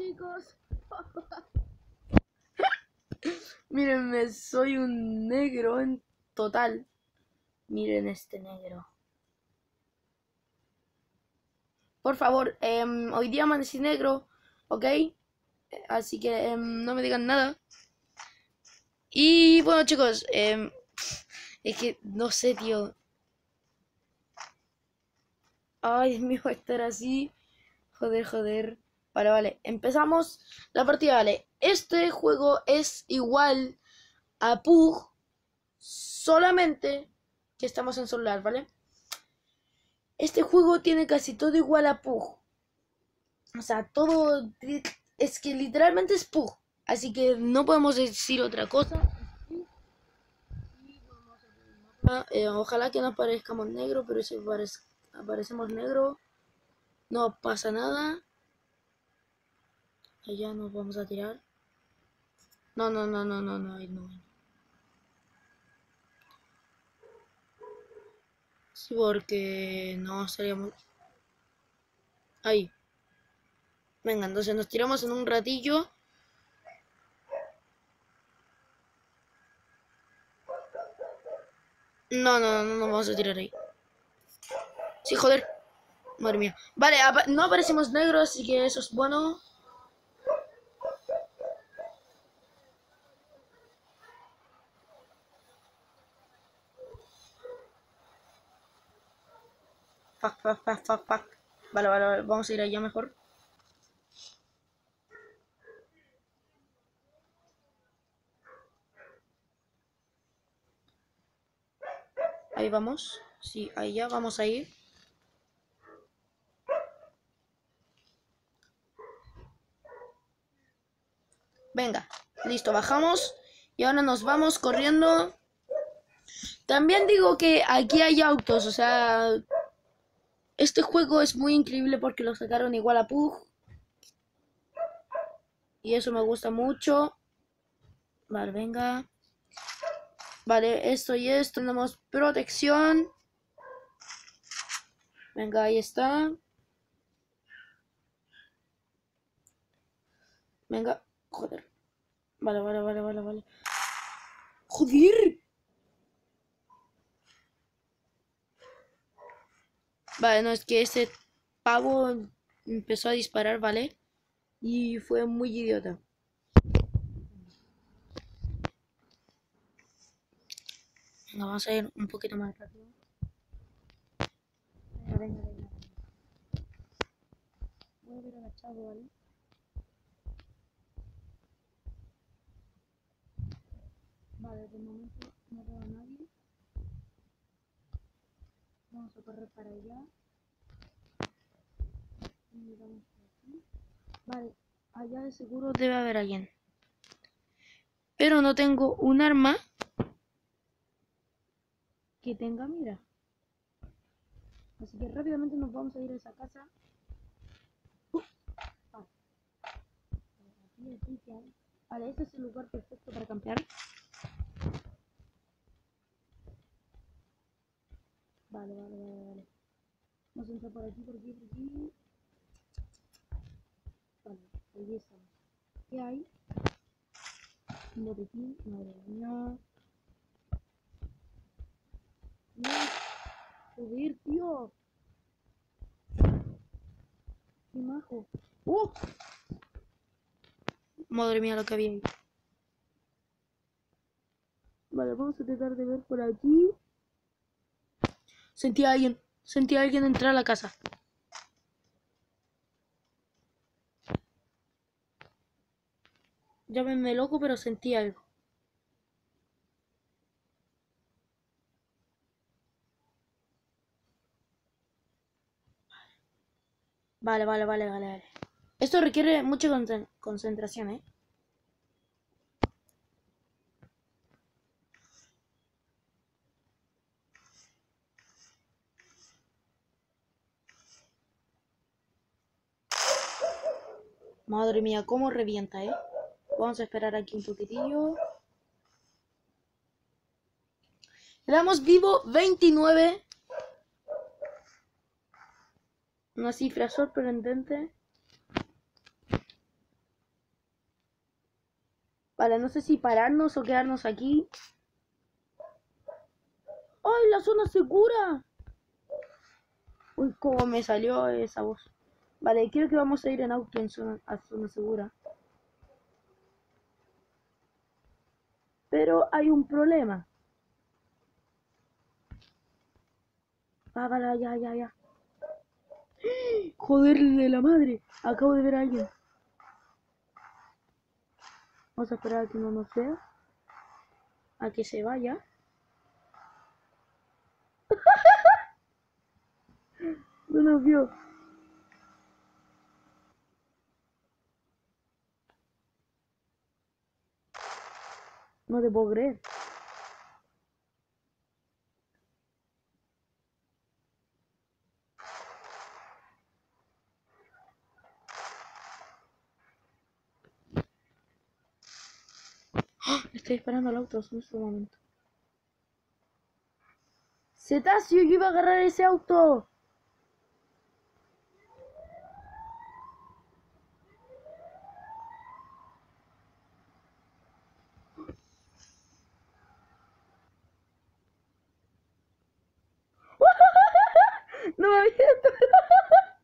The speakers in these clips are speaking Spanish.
chicos. Mírenme, soy un negro en total. Miren este negro. Por favor, em, hoy día amanecí negro, ¿ok? Así que em, no me digan nada. Y bueno, chicos, em, es que no sé, tío. Ay, Dios mío, estar así. Joder, joder. Vale, vale. Empezamos la partida, vale. Este juego es igual a Pug, solamente que estamos en celular, ¿vale? Este juego tiene casi todo igual a Pug. O sea, todo... Es que literalmente es Pug. Así que no podemos decir otra cosa. Eh, ojalá que no aparezcamos negro, pero si aparecemos negro, no pasa nada. Allá nos vamos a tirar. No, no, no, no, no, no, no. Sí, porque no seríamos... Ahí. Venga, entonces nos tiramos en un ratillo. No, no, no, no vamos a tirar ahí. Sí, joder. Madre mía. Vale, no aparecemos negros, así que eso es bueno. Vale, vale, vale. Vamos a ir allá mejor. Ahí vamos. Sí, ahí ya vamos a ir. Venga, listo, bajamos. Y ahora nos vamos corriendo. También digo que aquí hay autos, o sea... Este juego es muy increíble porque lo sacaron igual a Pug. Y eso me gusta mucho. Vale, venga. Vale, esto y esto. Tenemos protección. Venga, ahí está. Venga, joder. Vale, vale, vale, vale, vale. Joder. Vale, no, es que ese pavo empezó a disparar, ¿vale? Y fue muy idiota. vamos a ir un poquito más rápido. Venga, venga, venga. Voy a ver agachado, ¿vale? Vale, de momento no veo a nadie. Vamos a correr para allá. Por aquí. Vale, allá de seguro debe haber alguien. Pero no tengo un arma que tenga mira. Así que rápidamente nos vamos a ir a esa casa. Uh, vale, este es el lugar perfecto para campear. Vale, vale, vale, vale. Vamos a entrar por aquí, por aquí, por aquí. Vale, ahí estamos. ¿Qué hay? Un botequín, madre mía. No, subir, tío. Qué majo. ¡Uh! Madre mía lo que había ahí. Vale, vamos a tratar de ver por aquí. Sentí a alguien. Sentí a alguien entrar a la casa. Llámenme loco, pero sentí algo. Vale, vale, vale, vale, vale. Esto requiere mucha concentración, ¿eh? Madre mía, cómo revienta, ¿eh? Vamos a esperar aquí un poquitillo. Le damos vivo 29. Una cifra sorprendente. Vale, no sé si pararnos o quedarnos aquí. ¡Ay, la zona segura! Uy, cómo me salió esa voz. Vale, creo que vamos a ir en auto en zona, a zona segura. Pero hay un problema. Ah, vale, ya, ya, ya. Joder de la madre. Acabo de ver a alguien. Vamos a esperar a que no nos vea. A que se vaya. no nos vio. No te puedo creer. ¡Ah! Le estoy disparando al auto en este momento. Cetáceo, yo iba a agarrar ese auto. No me había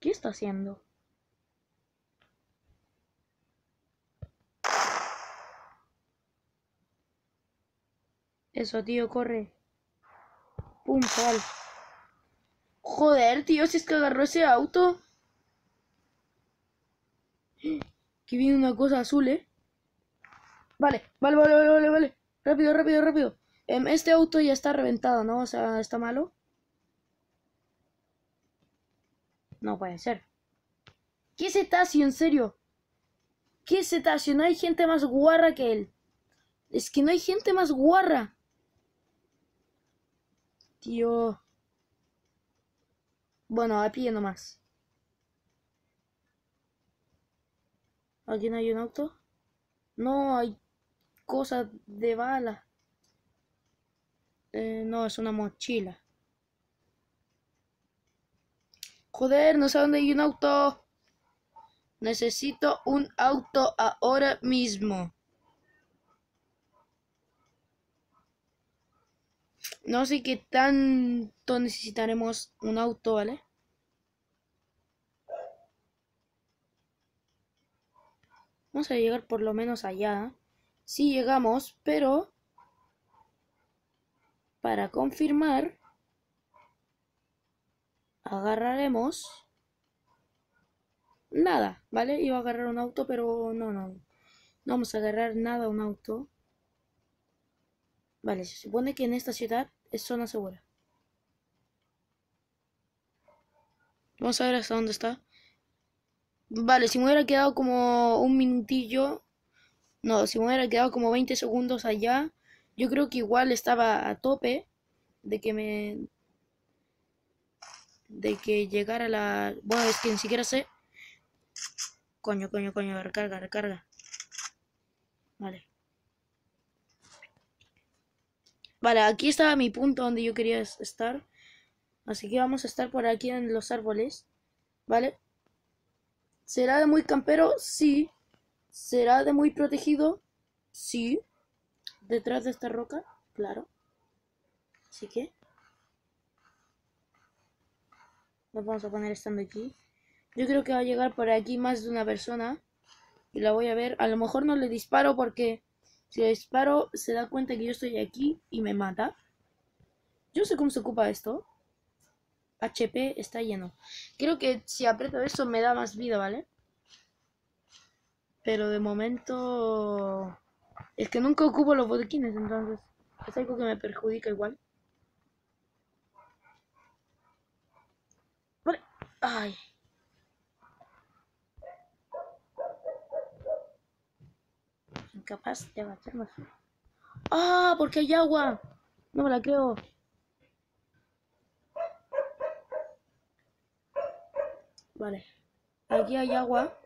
¿Qué está haciendo? Eso, tío, corre. Pum. Joder, tío, si es que agarró ese auto. Que viene una cosa azul, ¿eh? Vale, vale, vale, vale, vale. Rápido, rápido, rápido. Em, este auto ya está reventado, ¿no? O sea, está malo. No puede ser. ¿Qué cetáceo, en serio? ¿Qué cetáceo? No hay gente más guarra que él. Es que no hay gente más guarra. Tío. Bueno, a pie nomás. ¿Aquí no hay un auto? No, hay cosas de bala. Eh, no, es una mochila. Joder, no sé dónde hay un auto. Necesito un auto ahora mismo. No sé qué tanto necesitaremos un auto, ¿vale? Vamos a llegar por lo menos allá. Sí llegamos, pero para confirmar agarraremos nada, ¿vale? Iba a agarrar un auto, pero no, no. No vamos a agarrar nada un auto. Vale, se supone que en esta ciudad es zona segura. Vamos a ver hasta dónde está. Vale, si me hubiera quedado como un minutillo. No, si me hubiera quedado como 20 segundos allá. Yo creo que igual estaba a tope de que me de que llegara la... Bueno, es que ni siquiera sé... Coño, coño, coño, recarga, recarga. Vale. Vale, aquí estaba mi punto donde yo quería estar. Así que vamos a estar por aquí en los árboles. ¿Vale? ¿Será de muy campero? Sí. ¿Será de muy protegido? Sí. ¿Detrás de esta roca? Claro. Así que... Nos vamos a poner estando aquí. Yo creo que va a llegar por aquí más de una persona. Y la voy a ver. A lo mejor no le disparo porque si le disparo se da cuenta que yo estoy aquí y me mata. Yo sé cómo se ocupa esto. HP está lleno. Creo que si aprieto eso me da más vida, ¿vale? Pero de momento... Es que nunca ocupo los botiquines, entonces es algo que me perjudica igual. Ay. Incapaz de más. Ah, porque hay agua. No me la creo. Vale. Aquí hay agua.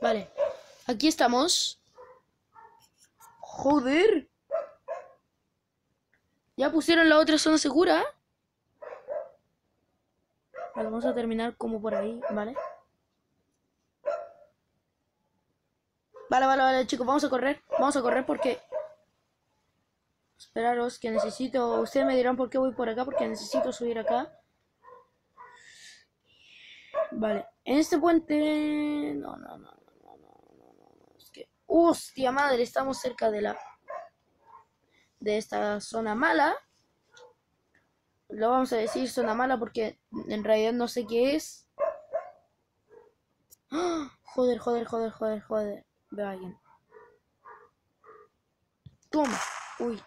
Vale. Aquí estamos. Joder. Ya pusieron la otra zona segura. Vamos a terminar como por ahí, vale vale, vale, chicos, vamos a correr. Vamos a correr porque... Esperaros, que necesito... Ustedes me dirán por qué voy por acá, porque necesito subir acá. Vale, en este puente... No, no, no, no, no, no, no, Es que... ¡Hostia madre! Estamos cerca de la... De esta zona mala. Lo vamos a decir zona mala porque en realidad no sé qué es. ¡Ah! Joder, joder, joder, joder, joder. Alguien. Toma. Uy.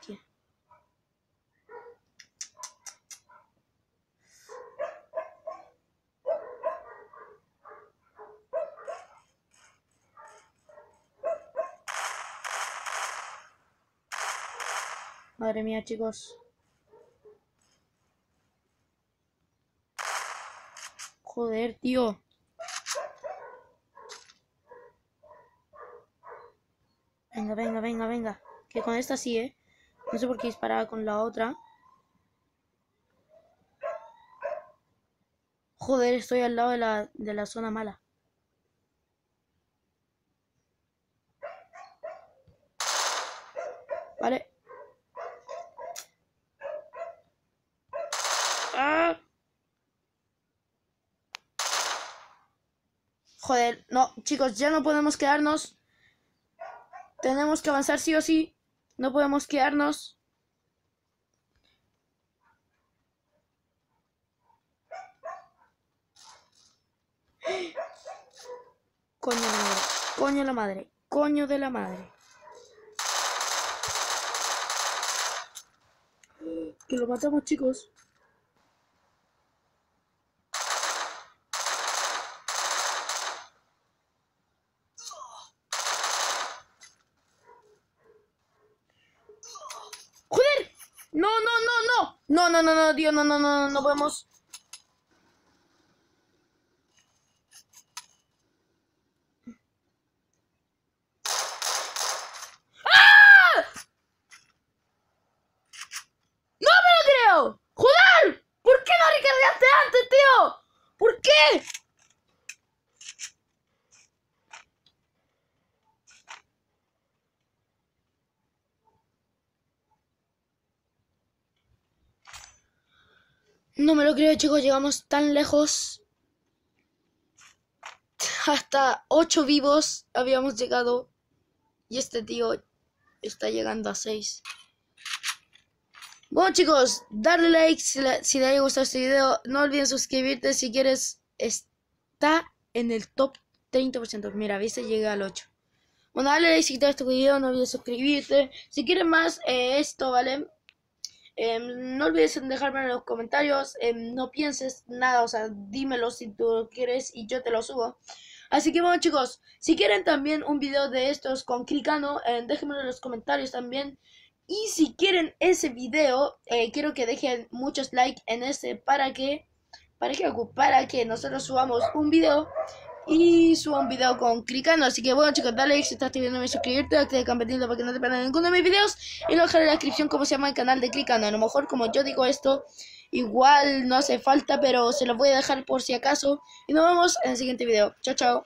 Madre mía, chicos. Joder, tío. Venga, venga, venga, venga. Que con esta sí, ¿eh? No sé por qué disparaba con la otra. Joder, estoy al lado de la, de la zona mala. Vale. ¡Ah! Joder, no, chicos, ya no podemos quedarnos. Tenemos que avanzar sí o sí. No podemos quedarnos. Coño de la madre. Coño de la madre. Coño de la madre. Que lo matamos, chicos. ¡Joder! No, no, no, no. No, no, no, no, tío, no, no, no, no podemos. ¡Ah! ¡No me lo creo! ¡Joder! ¿Por qué no recargaste antes, tío? ¿Por qué? No me lo creo, chicos, llegamos tan lejos. Hasta ocho vivos habíamos llegado. Y este tío está llegando a seis. Bueno chicos, darle like si, le, si les haya gustado este video. No olviden suscribirte si quieres. Está en el top 30%. Mira, viste, llega al 8. Bueno, dale like si te este video. No olvides suscribirte. Si quieren más eh, esto, ¿vale? Eh, no olvides dejarme en los comentarios. Eh, no pienses nada, o sea, dímelo si tú quieres y yo te lo subo. Así que bueno chicos, si quieren también un video de estos con Clicano, eh, déjenmelo en los comentarios también. Y si quieren ese video, eh, quiero que dejen muchos likes en ese para que, para que, para que nosotros subamos un video y suba un video con clicando. Así que bueno chicos, dale like si estás viendo suscribirte, activa el campanito para que no te pierdas ninguno de mis videos. Y lo dejaré en la descripción cómo se llama el canal de clicando. A lo mejor como yo digo esto, igual no hace falta, pero se lo voy a dejar por si acaso. Y nos vemos en el siguiente video. Chao, chao.